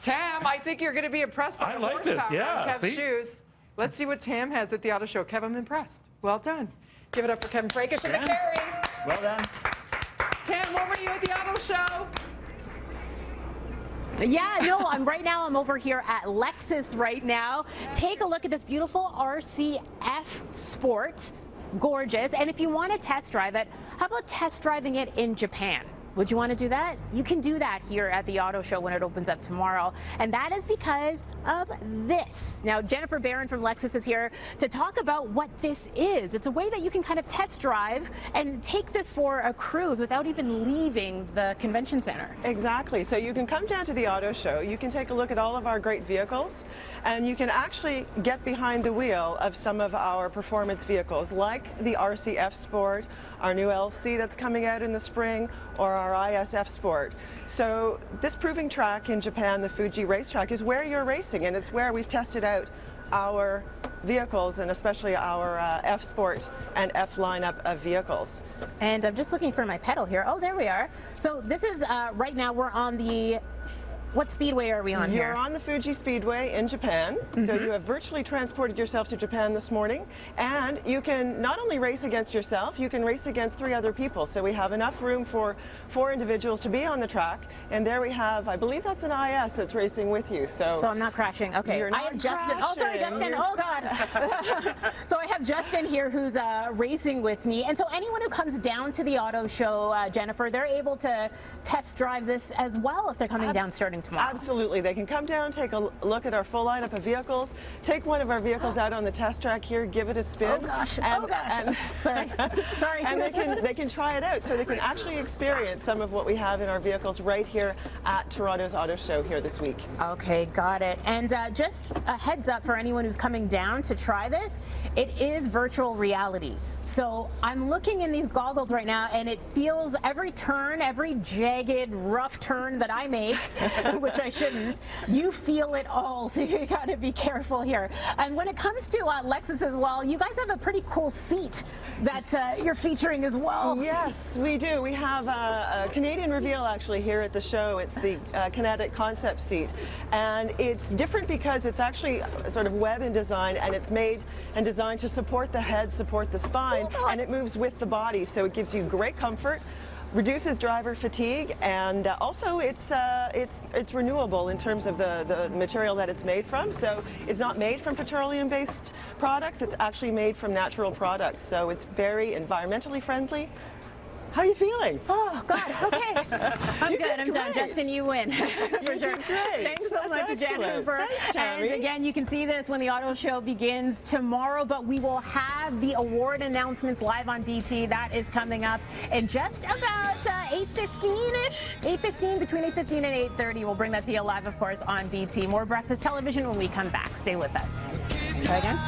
Tam, I think you're going to be impressed by I the like this, horsepower yeah, Kev's see? shoes. Let's see what Tam has at the auto show. Kev, I'm impressed. Well done. Give it up for Kevin Frankish and the carry. Well done. Tam, what were you at the auto show? Yeah, no, I'm right now. I'm over here at Lexus right now. Take a look at this beautiful RCF Sport. Gorgeous. And if you want to test drive it, how about test driving it in Japan? Would you want to do that? You can do that here at the auto show when it opens up tomorrow. And that is because of this. Now, Jennifer Barron from Lexus is here to talk about what this is. It's a way that you can kind of test drive and take this for a cruise without even leaving the convention center. Exactly. So you can come down to the auto show, you can take a look at all of our great vehicles, and you can actually get behind the wheel of some of our performance vehicles, like the RCF Sport, our new LC that's coming out in the spring, or our ISF Sport. So this proving track in Japan, the Fuji racetrack, is where you're racing, and it's where we've tested out our vehicles and especially our uh, F Sport and F lineup of vehicles. And I'm just looking for my pedal here. Oh, there we are. So this is, uh, right now we're on the, what speedway are we on here? You're on the Fuji Speedway in Japan, so Mm-hmm. you have virtually transported yourself to Japan this morning, and you can not only race against yourself, you can race against three other people. So we have enough room for four individuals to be on the track, and there we have, I believe that's an IS that's racing with you. So, So I'm not crashing. Okay. You're I have Justin. Oh, sorry. Justin. You're- Oh, God. so I have Justin here who's uh, racing with me. And so anyone who comes down to the auto show, uh, Jennifer, they're able to test drive this as well if they're coming down starting tomorrow. Absolutely. They can come down, take a look at our full lineup of vehicles, take one of our vehicles out on the test track here, give it a spin. Oh, gosh. And, oh, gosh. and- sorry. sorry. and they can they can try it out so they can actually experience some of what we have in our vehicles right here at Toronto's Auto Show here this week. Okay, got it. And uh, just a heads up for anyone who's coming down to try this, it is virtual reality. So I'm looking in these goggles right now and it feels every turn, every jagged, rough turn that I make, which I shouldn't, you feel it all. So you gotta be careful here. And when it comes to uh, Lexus as well, you guys have a pretty cool seat that uh, you're featuring as well. Yes, we do. We have a, a Canadian reveal actually here at the show. It's the uh, Kinetic Concept Seat. And it's different because it's actually sort of web in design and it's made and designed to support the head, support the spine, and it moves with the body. So it gives you great comfort. Reduces driver fatigue, and uh, also it's uh, it's it's renewable in terms of the the material that it's made from. So it's not made from petroleum-based products; it's actually made from natural products. So it's very environmentally friendly. How are you feeling? Oh God. Okay. I'm You good. I'm done. Justin, you win. For You sure. did great. Thanks so That's much, excellent. Jennifer. Thanks, and again, you can see this when the auto show begins tomorrow. But we will have the award announcements live on BT. That is coming up in just about uh, 8:15 ish. 8:15 between 8:15 and 8:30. We'll bring that to you live, of course, on BT. More breakfast television when we come back. Stay with us. Try again.